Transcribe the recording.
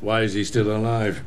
Why is he still alive?